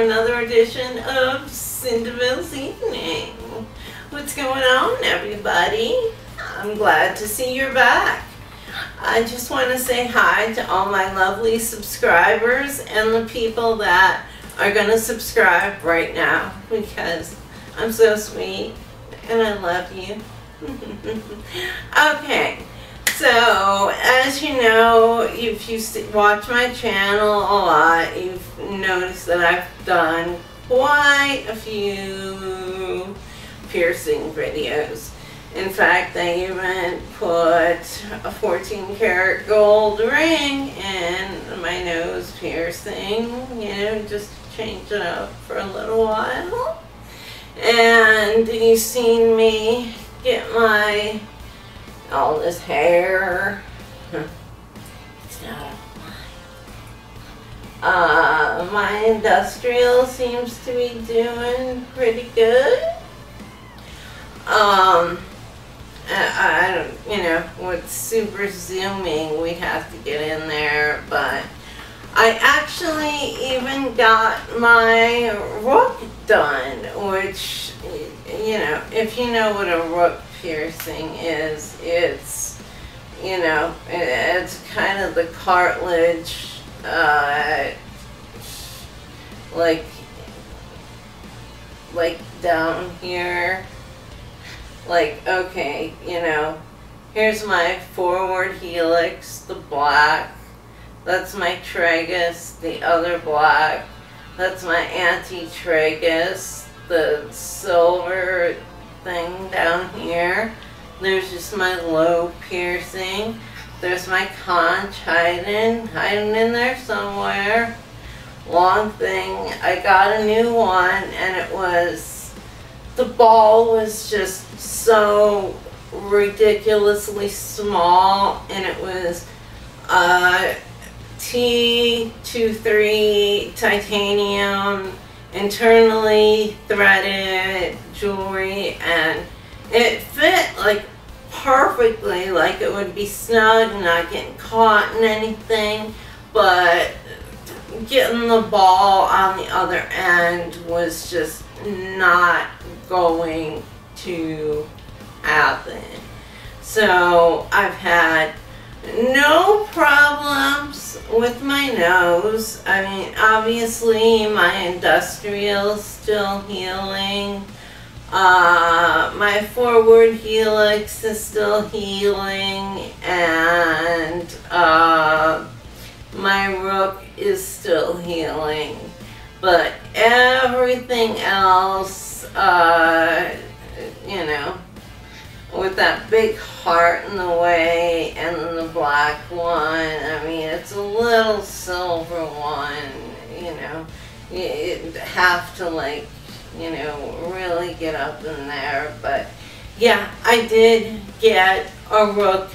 another edition of Syn DeVil's Evening. What's going on, everybody? I'm glad to see you're back. I just want to say hi to all my lovely subscribers and the people that are going to subscribe right now because I'm so sweet and I love you. okay, so as you know, if you watch my channel a lot, you've noticed that I've done quite a few piercing videos. In fact, I even put a 14 karat gold ring in my nose piercing, you know, just to change it up for a little while. And you've seen me get my, all this hair. It's not uh, my industrial seems to be doing pretty good. Um, I, don't, you know, with super zooming, we have to get in there, but I actually even got my rook done, which, you know, if you know what a rook piercing is, it's, you know, it's kind of the cartilage, uh, like, like down here like, okay, you know, here's my forward helix, the black. That's my tragus, the other black. That's my anti-tragus, the silver thing down here. There's just my low piercing. There's my conch hiding, hiding in there somewhere. Long thing. I got a new one and it was the ball was just so ridiculously small and it was uh, T23 titanium internally threaded jewelry and it fit like perfectly like it would be snug not getting caught in anything but getting the ball on the other end was just not going to happen. So I've had no problems with my nose. I mean, obviously my industrial still healing. Uh, my forward helix is still healing and uh, my rook is still healing. But everything else, uh, you know, with that big heart in the way and the black one, I mean, it's a little silver one, you know. You have to, like, you know, really get up in there. But, yeah, I did get a rook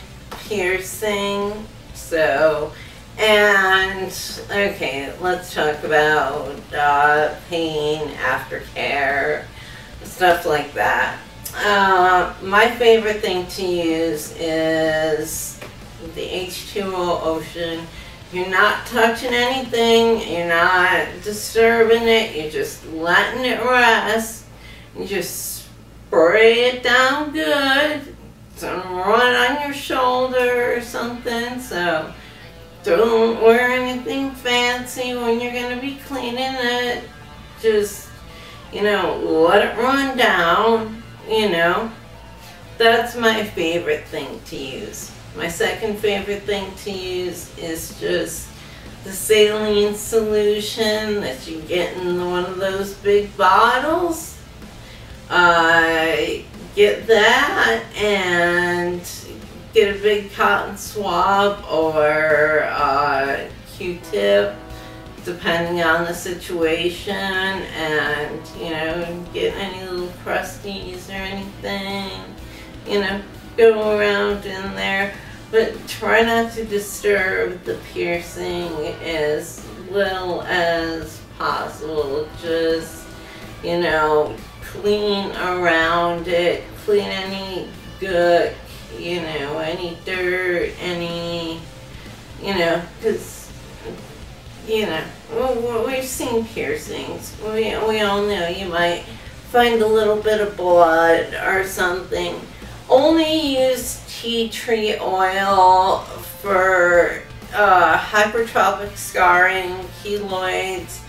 piercing, so and, okay, let's talk about uh, pain, aftercare, stuff like that. Uh, my favorite thing to use is the H2Ocean. You're not touching anything, you're not disturbing it, you're just letting it rest. You just spray it down good. Don't run on your shoulder or something, so don't wear anything fancy when you're going to be cleaning it. Just, you know, let it run down, you know. That's my favorite thing to use. My second favorite thing to use is just the saline solution that you get in one of those big bottles. I get that and get a big cotton swab or a Q-tip depending on the situation and you know get any little crusties or anything you know go around in there. But try not to disturb the piercing as little as possible. Just you know clean around it. Clean any good you know, any dirt, any, you know, because, you know, we've seen piercings. We, we all know you might find a little bit of blood or something. Only use tea tree oil for uh, hypertrophic scarring, keloids.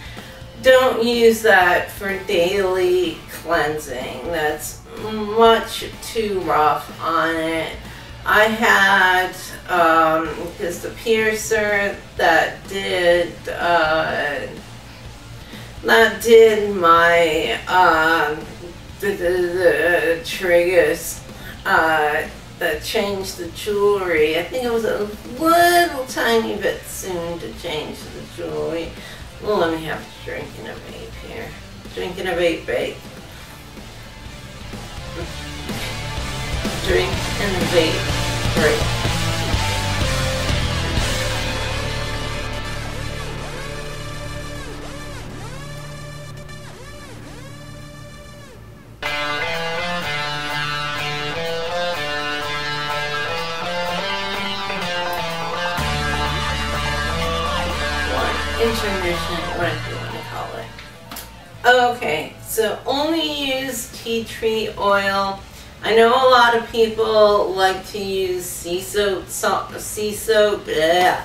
Don't use that for daily cleansing. That's much too rough on it. I had, um, because the piercer that did, uh, that did my, um, the, the, the tragus, uh, that changed the jewelry. I think it was a little tiny bit soon to change the jewelry. Well, let me have a drink and a vape here. Drink a vape bake. Drink and a vape break. Use tea tree oil. I know a lot of people like to use sea soap, salt, sea soap, bleh.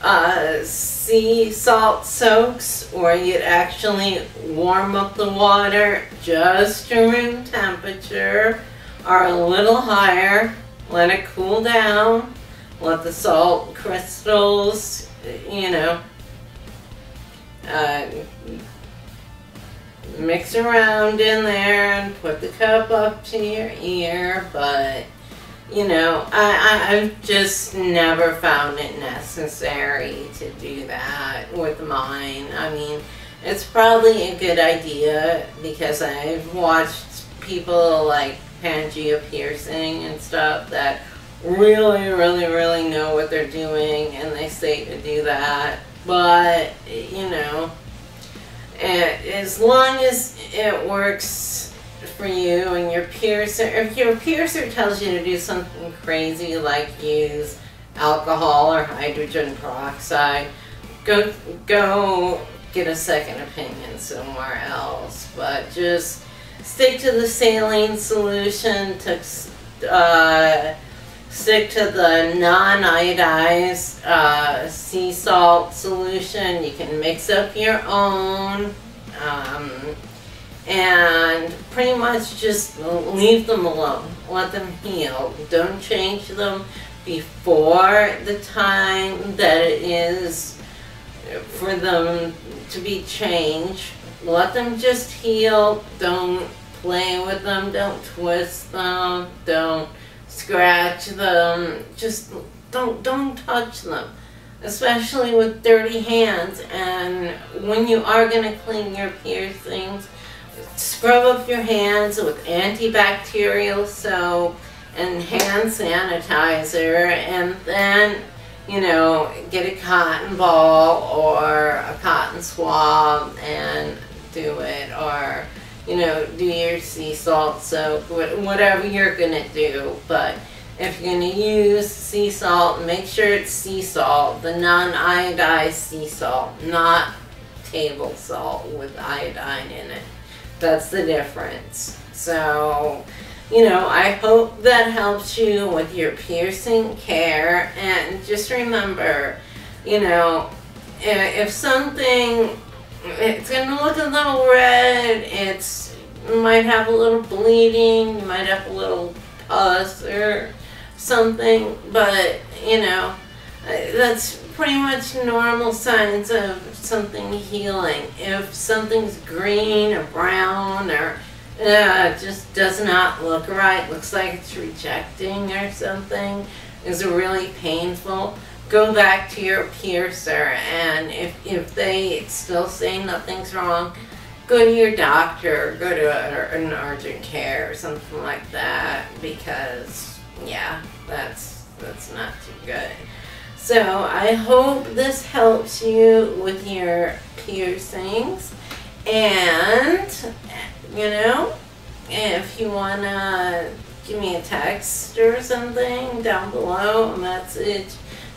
Uh, sea salt soaks, or you'd actually warm up the water just to room temperature or a little higher. Let it cool down. Let the salt crystals you know, uh, mix around in there and put the cup up to your ear, but you know, I, I, have just never found it necessary to do that with mine. I mean, it's probably a good idea because I've watched people like Pangea piercing and stuff that really, really, really know what they're doing and they say to do that. But, you know, as long as it works for you and your piercer, if your piercer tells you to do something crazy like use alcohol or hydrogen peroxide, go, go get a second opinion somewhere else. But just stick to the saline solution to uh, stick to the non-iodized uh, sea salt solution. You can mix up your own um, and pretty much just leave them alone. Let them heal. Don't change them before the time that it is for them to be changed. Let them just heal. Don't play with them. Don't twist them. Don't scratch them, just don't, don't touch them, especially with dirty hands. And when you are to clean your piercings, scrub up your hands with antibacterial soap and hand sanitizer. And then you know get a cotton ball or a cotton swab and do it. Or you know, do your sea salt soap, whatever you're going to do. But if you're going to use sea salt, make sure it's sea salt, the non-iodized sea salt, not table salt with iodine in it. That's the difference. So, you know, I hope that helps you with your piercing care. And just remember, you know, if something it's gonna look a little red. It's might have a little bleeding. You might have a little pus or something, but you know that's pretty much normal signs of something healing. If something's green or brown or uh, just does not look right, looks like it's rejecting or something, is really painful go back to your piercer and if, if they still say nothing's wrong, go to your doctor, go to a, an urgent care or something like that because yeah, that's, that's not too good. So I hope this helps you with your piercings and you know, if you want to give me a text or something down below, a message,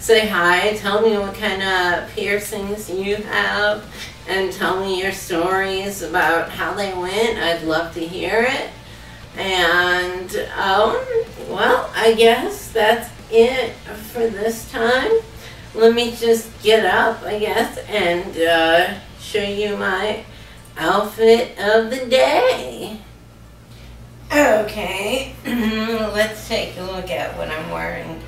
say hi, tell me what kind of piercings you have, and tell me your stories about how they went. I'd love to hear it. And, um, well, I guess that's it for this time. Let me just get up, I guess, and uh, show you my outfit of the day. Okay, let's take a look at what I'm wearing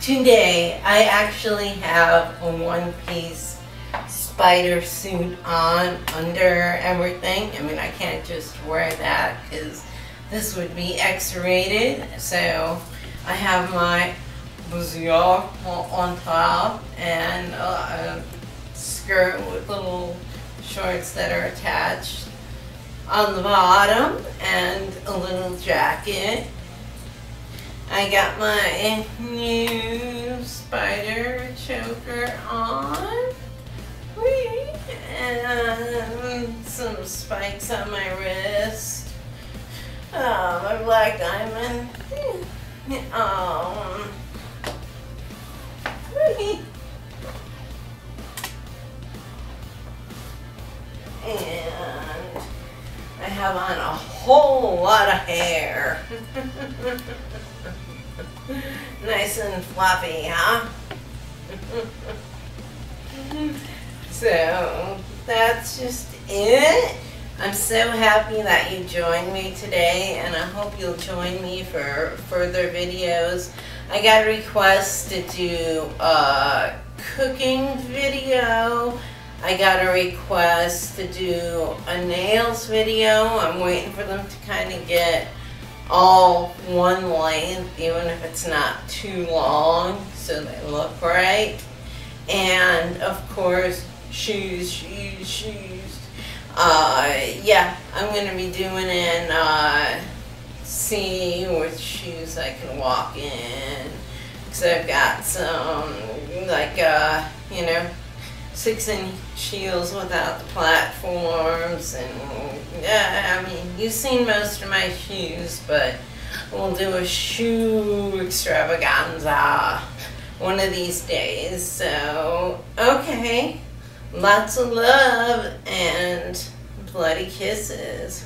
today. I actually have a one-piece spider suit on under everything. I mean, I can't just wear that because this would be X-rated. So I have my brassiere on top and a skirt with little shorts that are attached on the bottom and a little jacket. I got my new spider choker on. And some spikes on my wrist. Oh, my black diamond. Um, Whee! And I have on a whole lot of hair. nice and fluffy, huh? so that's just it. I'm so happy that you joined me today and I hope you'll join me for further videos. I got a request to do a cooking video I got a request to do a nails video. I'm waiting for them to kind of get all one length, even if it's not too long, so they look right. And of course, shoes, shoes, shoes. Uh, yeah, I'm going to be doing in, uh, see which shoes I can walk in. Because I've got some, like, uh, you know, six inch heels without the platforms and yeah, I mean you've seen most of my shoes but we'll do a shoe extravaganza one of these days so okay. Lots of love and bloody kisses